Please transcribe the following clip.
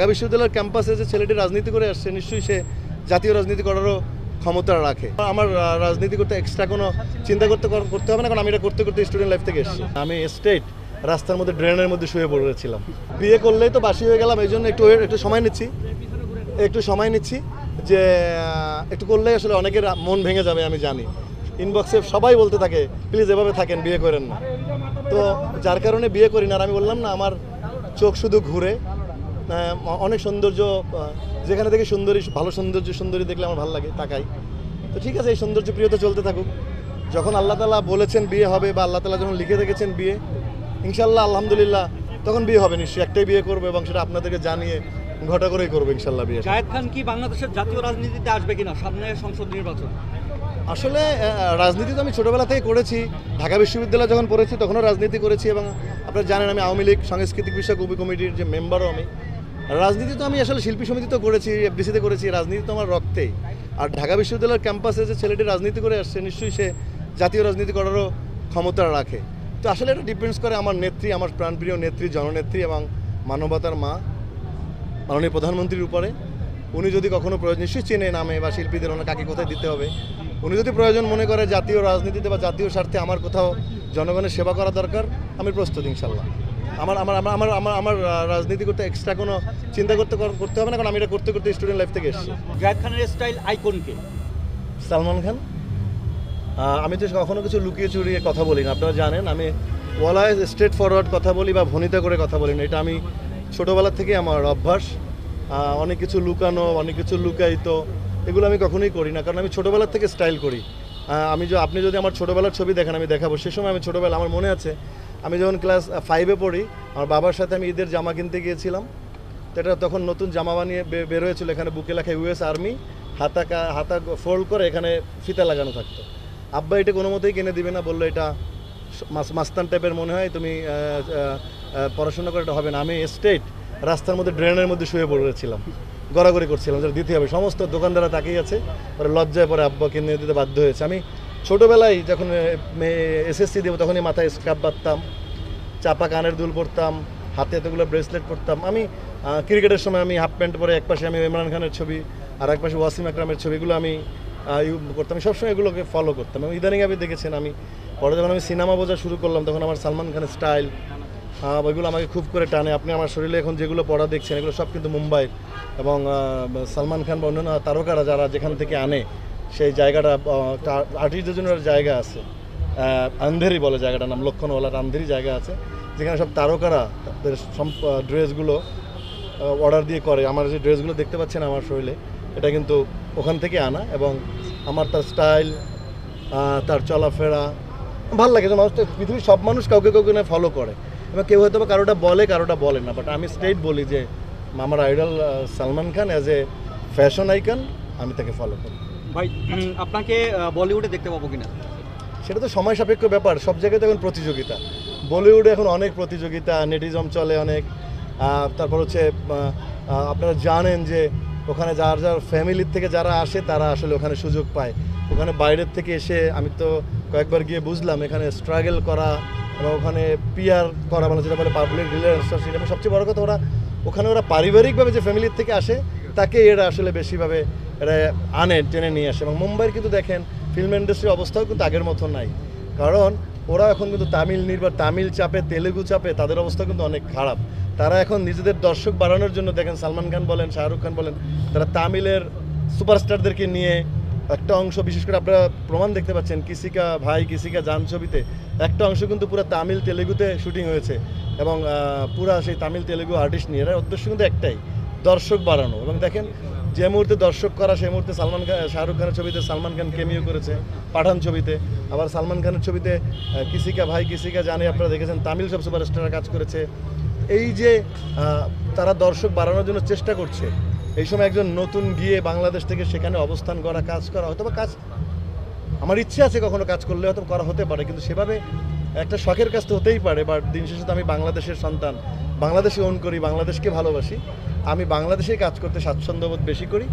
ঢাকা বিশ্ববিদ্যালয়ের ক্যাম্পাসে যে ছেলেটি রাজনীতি করে আসছে, নিশ্চয়ই সে জাতীয় রাজনীতি করারও ক্ষমতা রাখে। আমার রাজনীতি করতে এক্সট্রা কোনো চিন্তা করতে করতে হবে না, কারণ আমি এটা করতে করতে স্টুডেন্ট লাইফ থেকে এসেছি। আমি স্টেট রাস্তার মধ্যে ড্রেনের মধ্যে শুয়ে পড়েছিলাম। বিয়ে করলেই তো বাসি হয়ে গেলাম এই জন্য একটু একটু সময় নিচ্ছি। একটু সময় নিচ্ছি যে একটু করলেই আসলে অনেকের মন ভেঙে যাবে, আমি জানি। ইনবক্সে সবাই বলতে থাকে প্লিজ এভাবে থাকেন, বিয়ে করেন না। তো যার কারণে বিয়ে করি না, আর আমি বললাম, না, আমার চোখ শুধু ঘুরে অনেক সৌন্দর্য যেখানে থেকে সুন্দরী ভালো সৌন্দর্য সুন্দরী দেখলে আমার ভালো লাগে তাকাই। তো ঠিক আছে এই সৌন্দর্য প্রিয়তা চলতে থাকুক। যখন আল্লাহ তালা বলেছেন বিয়ে হবে বা আল্লাহ তালা যখন লিখে রেখেছেন বিয়ে ইনশাল্লাহ আলহামদুলিল্লাহ তখন বিয়ে হবে নিশ্চয়ই। একটাই বিয়ে করব এবং সেটা আপনাদেরকে জানিয়ে ঘটা করেই করব ইনশাল্লাহ বিয়ে। জায়েদ খান কি বাংলাদেশের জাতীয় রাজনীতিতে আসবে কিনা সামনে সংসদ নির্বাচন? আসলে রাজনীতি তো আমি ছোটোবেলা থেকে করেছি। ঢাকা বিশ্ববিদ্যালয়ে যখন পড়েছি তখনও রাজনীতি করেছি এবং আপনারা জানেন আমি আওয়ামী লীগ সাংস্কৃতিক বিষয়ক উপ কমিটির যে মেম্বারও আমি। রাজনীতি তো আমি আসলে শিল্পী সমিতি তো করেছি এফডিসিতে করেছি, রাজনীতি তো আমার রক্তেই। আর ঢাকা বিশ্ববিদ্যালয়ের ক্যাম্পাসে যে ছেলেটি রাজনীতি করে আসছে, নিশ্চয়ই সে জাতীয় রাজনীতি করারও ক্ষমতা রাখে। তো আসলে এটা ডিপেন্ডস করে আমার নেত্রী, আমার প্রাণপ্রিয় নেত্রী, জননেত্রী এবং মানবতার মা, মাননীয় প্রধানমন্ত্রীর উপরে। উনি যদি কখনো প্রয়োজন, নিশ্চয়ই চেনে নামে বা শিল্পীদের ওনার কাকে কোথায় দিতে হবে। উনি যদি প্রয়োজন মনে করে জাতীয় রাজনীতিতে বা জাতীয় স্বার্থে আমার কোথাও জনগণের সেবা করা দরকার, আমি প্রস্তুত ইনশাল্লাহ। আমার আমার আমার আমার আমার আমার রাজনীতি করতে এক্সট্রা কোনো চিন্তা করতে করতে হবে না কারণ আমি এটা করতে করতে স্টুডেন্ট লাইফ থেকে এসেছি। জায়েদ খানের স্টাইল আইকনকে সালমান খান? আমি তো কখনো কিছু লুকিয়ে চুরিয়ে কথা বলি না আপনারা জানেন আমি ওয়ালায় স্ট্রেট ফরওয়ার্ড কথা বলি বা ভনিতা করে কথা বলি না এটা আমি ছোটোবেলা থেকে আমার অভ্যাস। অনেক কিছু লুকানো অনেক কিছু লুকায়িত এগুলো আমি কখনোই করি না কারণ আমি ছোটোবেলার থেকে স্টাইল করি। আমি যে আপনি যদি আমার ছোটোবেলার ছবি দেখেন, আমি দেখাবো। সে সময় আমি ছোটোবেলা আমার মনে আছে, আমি যখন ক্লাস ফাইভে পড়ি, আমার বাবার সাথে আমি ঈদের জামা কিনতে গিয়েছিলাম। এটা তখন নতুন জামা বানিয়ে বের হয়েছিল, এখানে বুকে লেখা ইউএস আর্মি হাতা হাতা ফোল্ড করে এখানে ফিতা লাগানো থাকতো। আব্বা এটা কোনো মতেই কিনে দিবে না, বলল এটা মাস্তান টাইপের মনে হয়, তুমি পড়াশোনা করে এটা হবে না। আমি স্টেট রাস্তার মধ্যে ড্রেনের মধ্যে শুয়ে পড়েছিলাম। গড়াগড়ি করছিলাম, যেটা দিতে হবে। সমস্ত দোকানদাররা তাকিয়ে আছে, পরে লজ্জায় পরে আব্বা কিনে দিতে বাধ্য হয়েছে। আমি ছোটোবেলায় যখন এসএসসি দেবো, তখনই মাথায় স্ক্রাব বাঁধতাম, চাপা কানের দুল পরতাম, হাতে এতগুলো ব্রেসলেট পরতাম। আমি ক্রিকেটের সময় আমি হাফ প্যান্ট পরে এক পাশে আমি ইমরান খানের ছবি, আর এক পাশে ওয়াসিম আকরামের ছবিগুলো আমি করতাম। সবসময় এগুলোকে ফলো করতাম। এবং ইদানিং আপনি দেখেছেন, আমি, পরে যখন আমি সিনেমা বোঝা শুরু করলাম, তখন আমার সালমান খানের স্টাইল ওইগুলো আমাকে খুব করে টানে। আপনি আমার শরীরে এখন যেগুলো পড়া দেখছেন, এগুলো সব কিন্তু মুম্বাইয়ের এবং সালমান খান বা অন্যান্য তারকারা যারা যেখান থেকে আনে, সেই জায়গাটা আর্টিস্টদের জন্য জায়গা আছে। আন্ধেরি বলে জায়গাটার নাম, লক্ষণওয়ালার আন্ধেরি জায়গা আছে। যেখানে সব তারকারা তাদের ড্রেসগুলো অর্ডার দিয়ে করে। আমার যে ড্রেসগুলো দেখতে পাচ্ছেন আমার শরীরে, এটা কিন্তু ওখান থেকে আনা এবং আমার তার স্টাইল তার চলাফেরা, ভালো লাগে। যে মানুষ পৃথিবীর সব মানুষ কাউকে কাউকে ফলো করে। এবং কেউ হয়তো বা কারোটা বলে কারোটা বলে না। বাট আমি স্ট্রেট বলি যে আমার idol Salman Khan as a fashion icon আমি তাকে ফলো করি। ভাই আপনাকে বলিউডে দেখতে পাবো কিনা? সেটা তো সময় সাপেক্ষ ব্যাপার সব জায়গায় তো এখন প্রতিযোগিতা। বলিউডে এখন অনেক প্রতিযোগিতা নেটিজম চলে অনেক। তারপর হচ্ছে আপনারা জানেন যে ওখানে যার যার ফ্যামিলির থেকে যারা আসে তারা আসলে ওখানে সুযোগ পায়। ওখানে বাইরের থেকে এসে আমি তো কয়েকবার গিয়ে বুঝলাম এখানে স্ট্রাগল করা এবং ওখানে পিয়ার করা মানে যেটা বলে পাবলিক রিলেশনশিপ এবং সবচেয়ে বড় কথা ওরা, ওখানে ওরা পারিবারিকভাবে যে ফ্যামিলির থেকে আসে, তাকে এরা আসলে বেশিভাবে এরা আনে, টেনে নিয়ে আসে। এবং মুম্বাইয়ের কিন্তু দেখেন ফিল্ম ইন্ডাস্ট্রির অবস্থাও কিন্তু আগের মতো নাই। কারণ ওরা এখন কিন্তু তামিল নির্ভর, তামিল চাপে, তেলেগু চাপে, তাদের অবস্থা কিন্তু অনেক খারাপ। তারা এখন নিজেদের দর্শক বাড়ানোর জন্য দেখেন, সালমান খান বলেন, শাহরুখ খান বলেন, তারা তামিলের সুপারস্টারদেরকে নিয়ে একটা অংশ, বিশেষ করে আপনারা প্রমাণ দেখতে পাচ্ছেন, কিসিকা ভাই, কিসিকা জান ছবিতে, একটা অংশ কিন্তু পুরো তামিল তেলেগুতে শুটিং হয়েছে এবং পুরা সেই তামিল তেলেগু আর্টিস্ট নিয়ে। এরা উদ্দেশ্য কিন্তু একটাই, দর্শক বাড়ানো। এবং দেখেন, যে মুহূর্তে দর্শক করা, সেই মুহূর্তে সালমান খান শাহরুখ খানের ছবিতে সালমান খান কেমিও করেছে, পাঠান ছবিতে। আবার সালমান খানের ছবিতে কিসিকা ভাই, কিসিকা জানে আপনারা দেখেছেন, তামিল সব সুপারস্টাররা কাজ করেছে। এই যে তারা দর্শক বাড়ানোর জন্য চেষ্টা করছে এই সময় একজন নতুন গিয়ে বাংলাদেশ থেকে সেখানে অবস্থান করা, কাজ করা হয়তো কাজ আমার ইচ্ছে আছে কখনো কাজ করলে হয়তো করা হতে পারে, কিন্তু সেভাবে একটা শখের কাজ তো হতেই পারে বাট দিন শেষে তো আমি বাংলাদেশের সন্তান, বাংলাদেশে ওন করি, বাংলাদেশকে ভালোবাসি, আমি বাংলাদেশেই কাজ করতে স্বাচ্ছন্দ্যবোধ বেশি করি।